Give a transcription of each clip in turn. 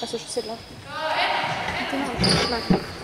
Já jsem už sedla. Ty ne, ne.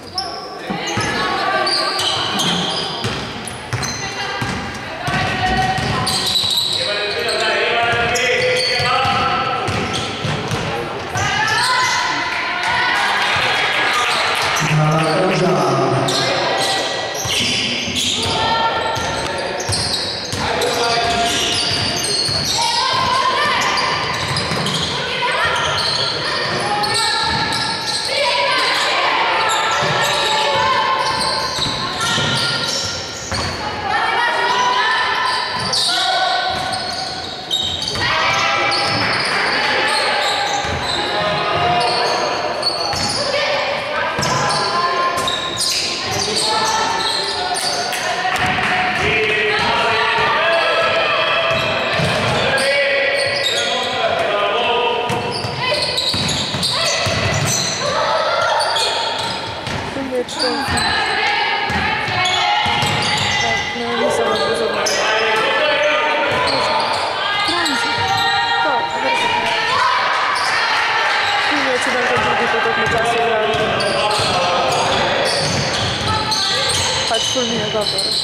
Gracias.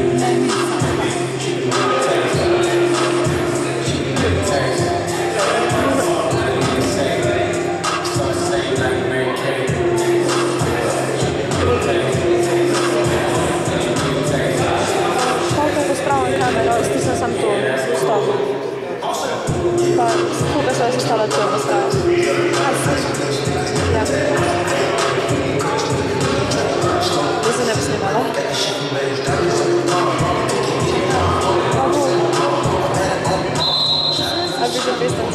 sam tu, z tobą. Pa, współpracuję ze staloczyłem, starałam się. Ja. Rozumiem, że nie ma, ale... Aby, żeby jestem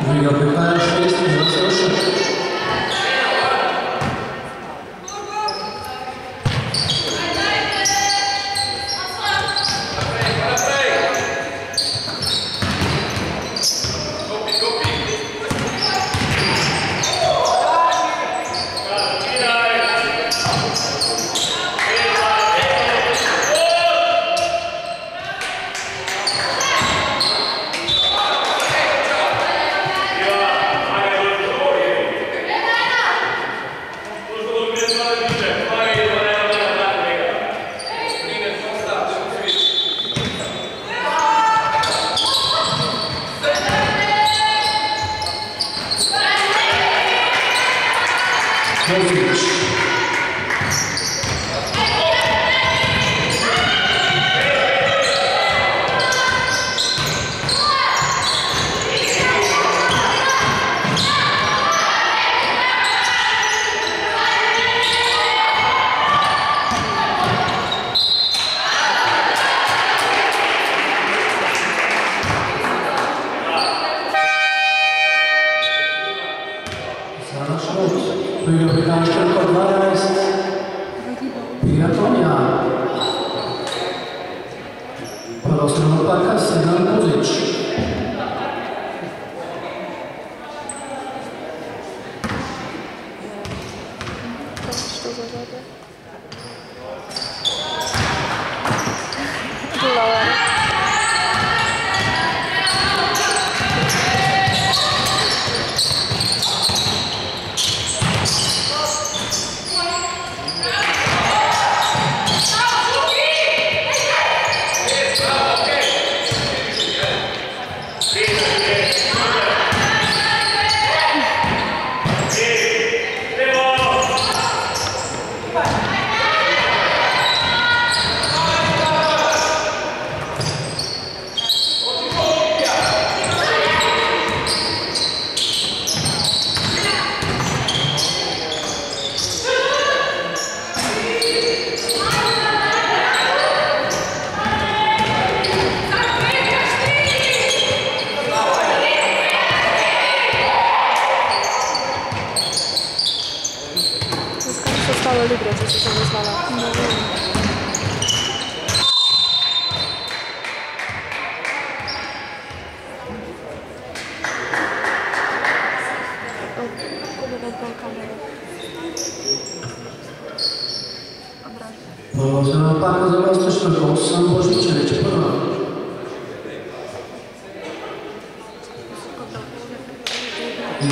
Вы ее понимаешь, если не слышишь?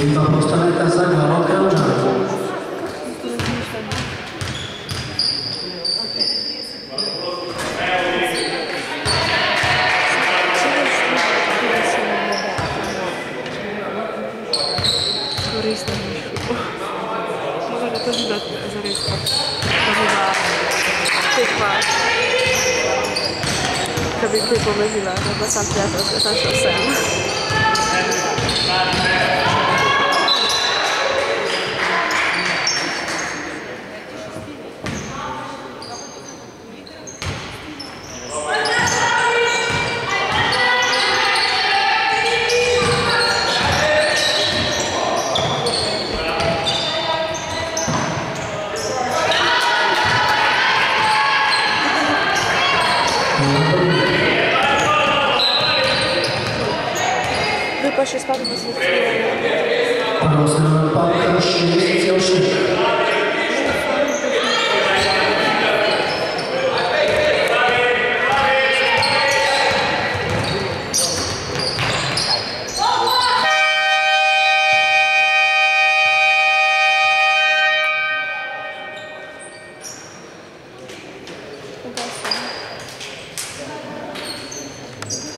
I dva postavljaka za Galo Kranđana. Turista mišlju. Może to też widać zarysko. To chyba typa. Kabin typu wyzila, chyba sam teatr, że sam попроще с папой посмотреть. Просто папа хороший, девушка.